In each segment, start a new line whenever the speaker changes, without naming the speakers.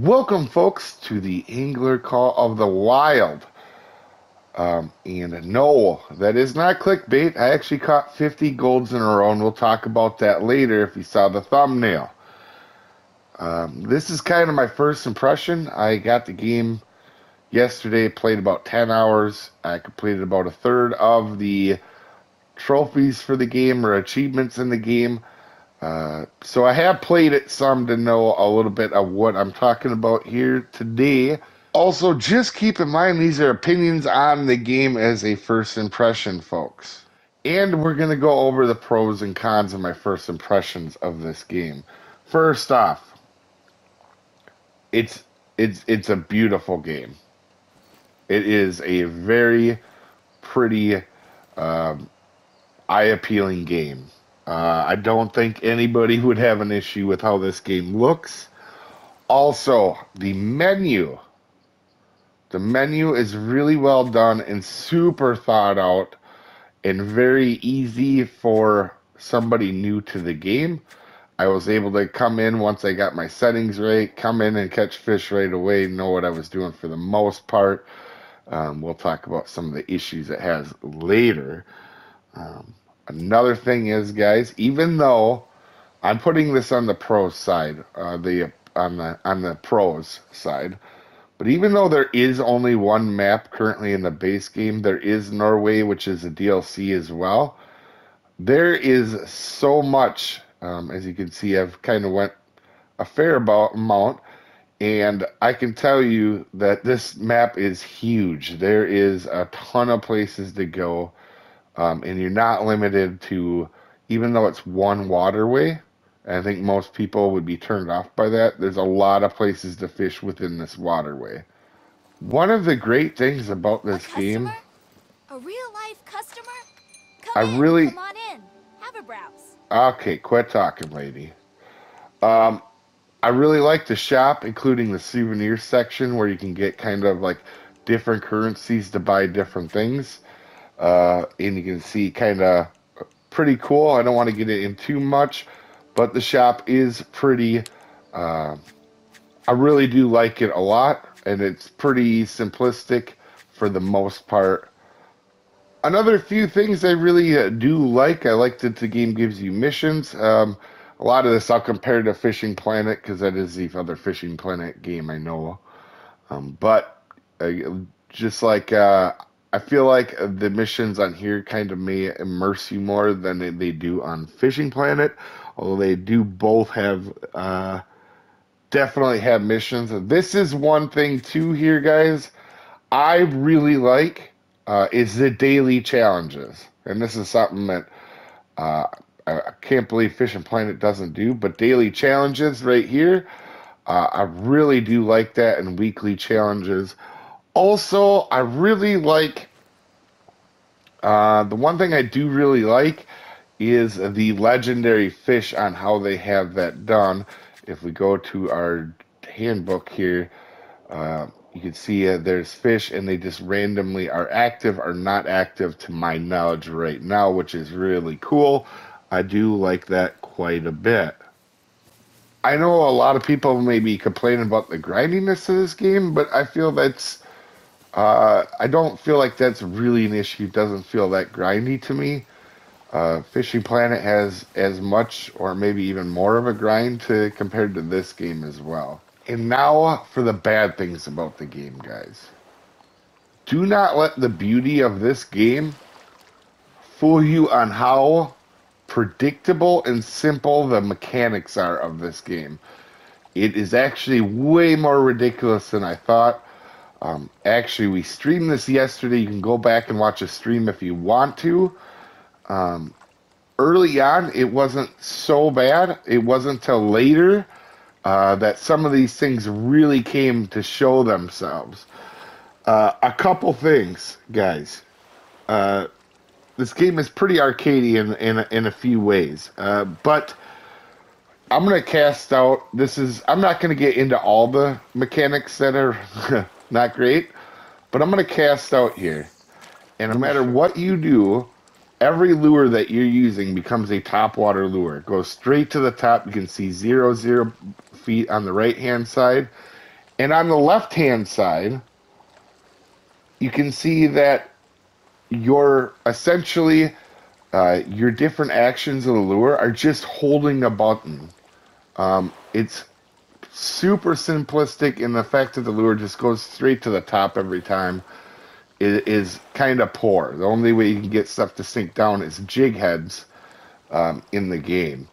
Welcome, folks, to the Angler Call of the Wild. Um, and no, that is not clickbait. I actually caught 50 golds in a row, and we'll talk about that later if you saw the thumbnail. Um, this is kind of my first impression. I got the game yesterday, played about 10 hours. I completed about a third of the trophies for the game or achievements in the game. Uh, so I have played it some to know a little bit of what I'm talking about here today. Also, just keep in mind these are opinions on the game as a first impression, folks. And we're going to go over the pros and cons of my first impressions of this game. First off, it's it's it's a beautiful game. It is a very pretty, um, eye appealing game. Uh, I don't think anybody would have an issue with how this game looks. Also, the menu. The menu is really well done and super thought out and very easy for somebody new to the game. I was able to come in once I got my settings right, come in and catch fish right away, know what I was doing for the most part. Um, we'll talk about some of the issues it has later. Um, Another thing is, guys, even though I'm putting this on the pro side, uh, the on the on the pros side, but even though there is only one map currently in the base game, there is Norway, which is a DLC as well. There is so much, um, as you can see, I've kind of went a fair amount, and I can tell you that this map is huge. There is a ton of places to go um, and you're not limited to, even though it's one waterway. I think most people would be turned off by that. There's a lot of places to fish within this waterway. One of the great things about this
a
game,
a real life customer. Come
I
in,
really-
come on in. Have a browse.
okay, quit talking, lady. Um, I really like the shop, including the souvenir section where you can get kind of like different currencies to buy different things. Uh, and you can see kind of pretty cool. I don't want to get it in too much, but the shop is pretty. Uh, I really do like it a lot, and it's pretty simplistic for the most part. Another few things I really uh, do like. I like that the game gives you missions. Um, a lot of this I'll compare to Fishing Planet because that is the other Fishing Planet game I know. Um, but uh, just like uh, I feel like the missions on here kind of may immerse you more than they, they do on Fishing Planet, although they do both have uh, definitely have missions. This is one thing too here, guys. I really like uh, is the daily challenges, and this is something that uh, I, can't believe Fishing Planet doesn't do. But daily challenges right here, uh, I really do like that, and weekly challenges. Also, I really like uh, the one thing I do really like is the legendary fish on how they have that done. If we go to our handbook here, uh, you can see uh, there's fish and they just randomly are active or not active to my knowledge right now, which is really cool. I do like that quite a bit. I know a lot of people may be complaining about the grindiness of this game, but I feel that's uh, I don't feel like that's really an issue. It doesn't feel that grindy to me. Uh, Fishing Planet has as much or maybe even more of a grind to compared to this game as well. And now for the bad things about the game, guys. Do not let the beauty of this game fool you on how predictable and simple the mechanics are of this game. It is actually way more ridiculous than I thought. Um, actually, we streamed this yesterday. You can go back and watch a stream if you want to. Um, early on, it wasn't so bad. It wasn't until later uh, that some of these things really came to show themselves. Uh, a couple things, guys. Uh, this game is pretty arcadey in in, in a few ways, uh, but I'm gonna cast out. This is. I'm not gonna get into all the mechanics that are not great, but I'm gonna cast out here, and no matter what you do, every lure that you're using becomes a top water lure. It goes straight to the top. You can see zero zero feet on the right hand side, And on the left hand side, you can see that your essentially uh, your different actions of the lure are just holding a button. Um, it's super simplistic in the fact that the lure just goes straight to the top every time is, is kind of poor. The only way you can get stuff to sink down is jig heads um, in the game.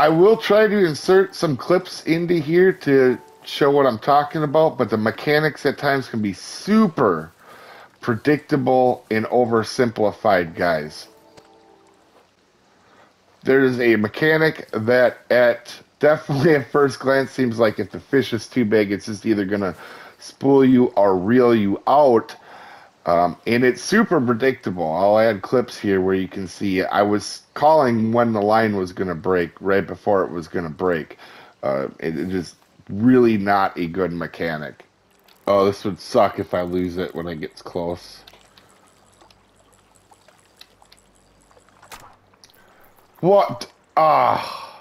I will try to insert some clips into here to show what I'm talking about, but the mechanics at times can be super predictable and oversimplified, guys. There's a mechanic that at definitely at first glance seems like if the fish is too big, it's just either gonna spool you or reel you out. Um, and it's super predictable. I'll add clips here where you can see I was calling when the line was going to break right before it was going to break. Uh, it, it is really not a good mechanic. Oh, this would suck if I lose it when it gets close. What? Ah.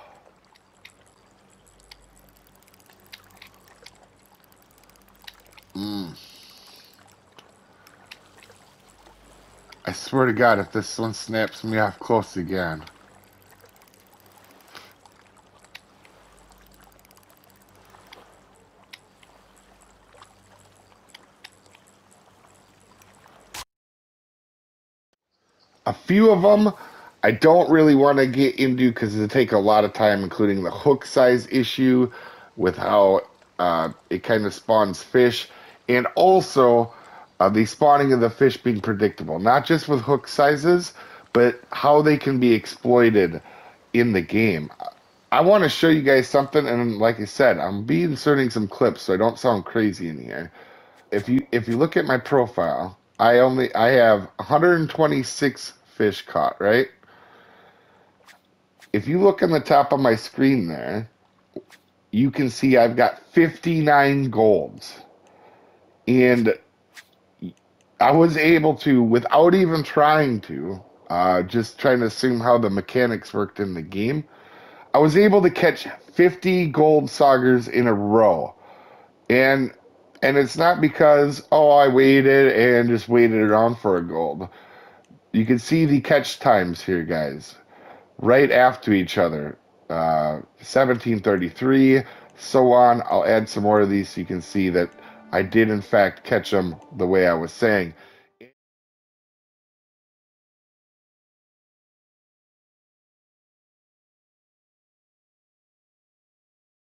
Mm. I swear to God, if this one snaps me off close again. A few of them I don't really want to get into because it take a lot of time, including the hook size issue with how uh, it kind of spawns fish, and also uh, the spawning of the fish being predictable, not just with hook sizes, but how they can be exploited in the game. I want to show you guys something, and like I said, I'm be inserting some clips so I don't sound crazy in here. If you if you look at my profile, I only I have 126 fish caught, right? If you look on the top of my screen there, you can see I've got 59 golds. And I was able to, without even trying to, uh, just trying to assume how the mechanics worked in the game, I was able to catch 50 gold saugers in a row. And and it's not because oh I waited and just waited around for a gold. You can see the catch times here, guys, right after each other. Uh, 1733, so on. I'll add some more of these so you can see that I did in fact catch them the way I was saying.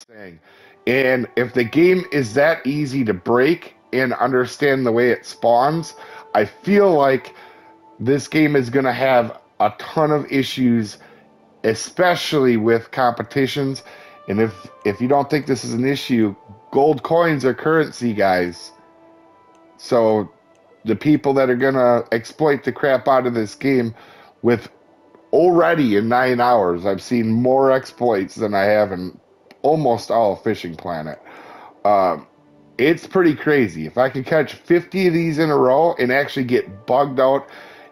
Saying, and if the game is that easy to break and understand the way it spawns, I feel like this game is going to have a ton of issues, especially with competitions. And if if you don't think this is an issue, gold coins are currency, guys. So the people that are gonna exploit the crap out of this game with already in nine hours, I've seen more exploits than I have in almost all Fishing Planet. Um, it's pretty crazy. If I could catch 50 of these in a row and actually get bugged out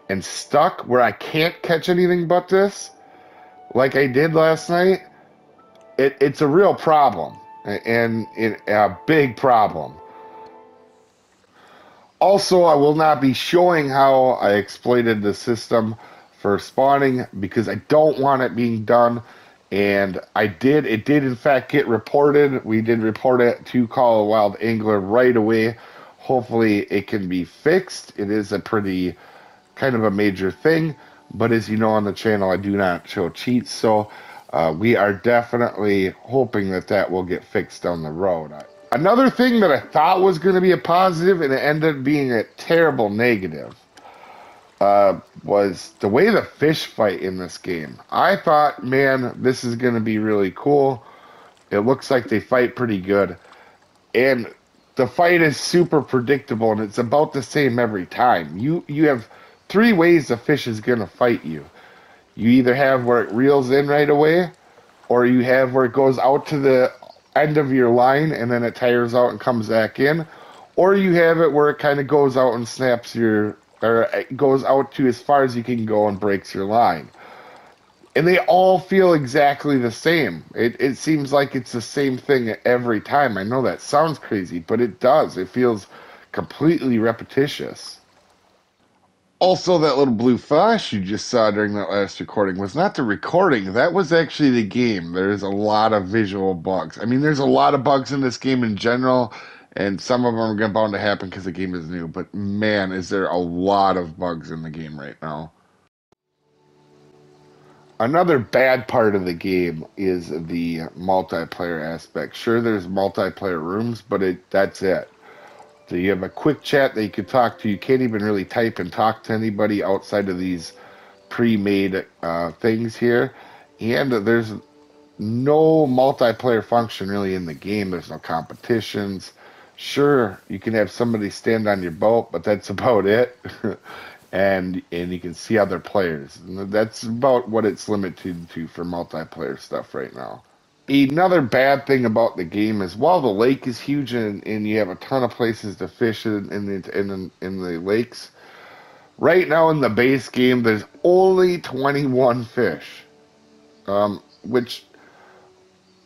and stuck where I can't catch anything but this, like I did last night, it, it's a real problem and, a big problem. Also, I will not be showing how I exploited the system for spawning because I don't want it being done. And I did, it did in fact get reported. We did report it to Call a Wild Angler right away. Hopefully, it can be fixed. It is a pretty kind of a major thing. But as you know on the channel, I do not show cheats. So uh, we are definitely hoping that that will get fixed down the road. Another thing that I thought was going to be a positive and it ended up being a terrible negative uh, was the way the fish fight in this game. I thought, man, this is going to be really cool. It looks like they fight pretty good. And the fight is super predictable and it's about the same every time. You you have three ways the fish is going to fight you. You either have where it reels in right away, or you have where it goes out to the end of your line and then it tires out and comes back in, or you have it where it kind of goes out and snaps your or it goes out to as far as you can go and breaks your line. And they all feel exactly the same. It, it seems like it's the same thing every time. I know that sounds crazy, but it does. It feels completely repetitious. Also, that little blue flash you just saw during that last recording was not the recording. That was actually the game. There's a lot of visual bugs. I mean, there's a lot of bugs in this game in general, and some of them are going bound to happen because the game is new. But man, is there a lot of bugs in the game right now. Another bad part of the game is the multiplayer aspect. Sure, there's multiplayer rooms, but it that's it. So you have a quick chat that you can talk to. You can't even really type and talk to anybody outside of these pre-made uh, things here. And there's no multiplayer function really in the game. There's no competitions. Sure, you can have somebody stand on your boat, but that's about it. and and you can see other players. That's about what it's limited to for multiplayer stuff right now another bad thing about the game is while the lake is huge and, and you have a ton of places to fish in, in the in, in the lakes, right now in the base game there's only 21 fish, um, which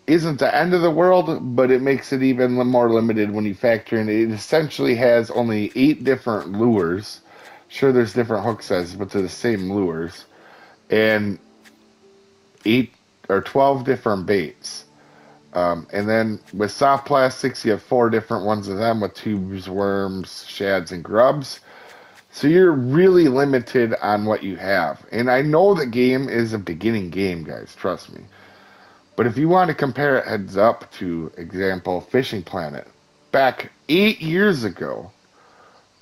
isn't the end of the world, but it makes it even more limited when you factor in it essentially has only eight different lures. Sure, there's different hook sizes, but they're the same lures, and eight or 12 different baits. Um, and then with soft plastics, you have four different ones of them with tubes, worms, shads, and grubs. So you're really limited on what you have. And I know the game is a beginning game, guys, trust me. But if you want to compare it heads up to example Fishing Planet, back eight years ago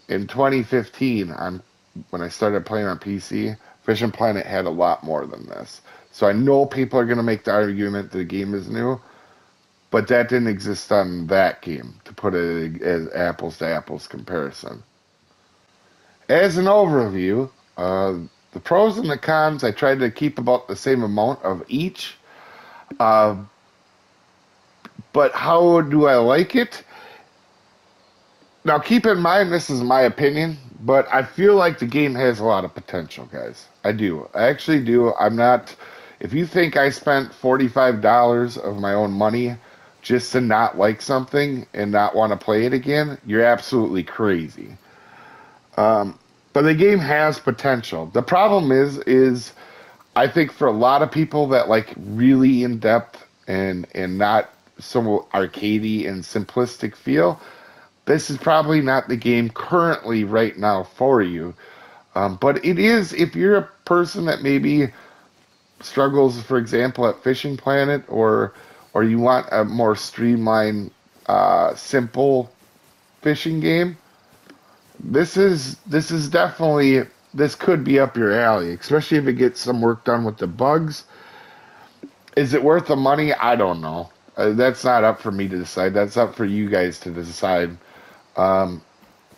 in 2015 on when I started playing on PC, Fishing Planet had a lot more than this. So I know people are going to make the argument that the game is new, but that didn't exist on that game to put it as apples to apples comparison. As an overview, uh, the pros and the cons, I tried to keep about the same amount of each. Uh, but how do I like it? Now, keep in mind, this is my opinion, but I feel like the game has a lot of potential, guys. I do. I actually do. I'm not if you think I spent $45 of my own money just to not like something and not want to play it again, you're absolutely crazy. Um, but the game has potential. The problem is, is I think for a lot of people that like really in depth and and not so arcadey and simplistic feel, this is probably not the game currently right now for you. Um, but it is if you're a person that maybe struggles, for example, at Fishing Planet, or or you want a more streamlined, uh, simple fishing game, this is this is definitely this could be up your alley, especially if it gets some work done with the bugs. Is it worth the money? I don't know. Uh, that's not up for me to decide. That's up for you guys to decide. Um,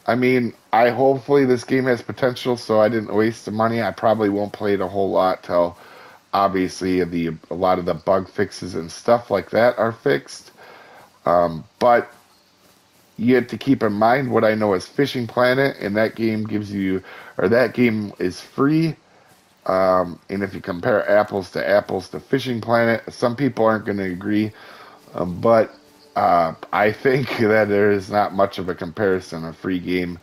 I mean, I hopefully this game has potential, so I didn't waste the money. I probably won't play it a whole lot till obviously the a lot of the bug fixes and stuff like that are fixed. Um, but you have to keep in mind what I know is Fishing Planet, and that game gives you, or that game is free. Um, and if you compare apples to apples to Fishing Planet, some people aren't going to agree, um, but uh, I think that there is not much of a comparison a free game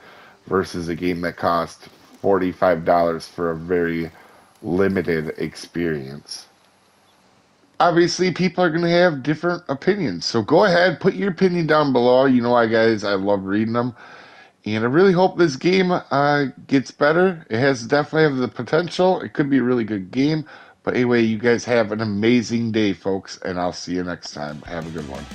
versus a game that costs $45 for a very limited experience. Obviously, people are going to have different opinions. So go ahead, put your opinion down below. You know, I guys, I love reading them. And I really hope this game uh, gets better. It has definitely have the potential. It could be a really good game. But anyway, you guys have an amazing day, folks, and I'll see you next time. Have a good one.